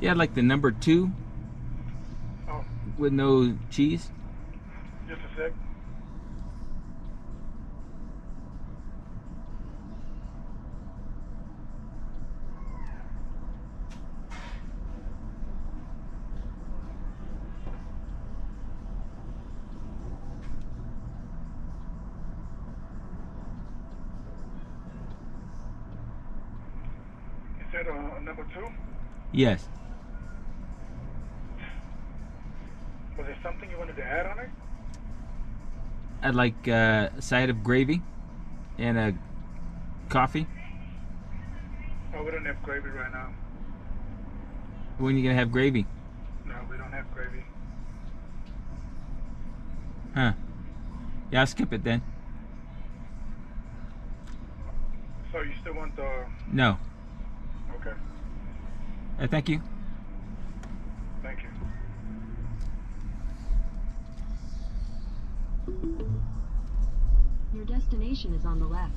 Yeah, like the number two Oh, with no cheese. just a sec. Said uh, number two? Yes. Was there something you wanted to add on it? I'd like uh, a side of gravy and a coffee. Oh, we don't have gravy right now. When are you gonna have gravy? No, we don't have gravy. Huh? Yeah, I'll skip it then. So you still want the... No. Okay, Uh, thank you. thank you. Your destination is on the left.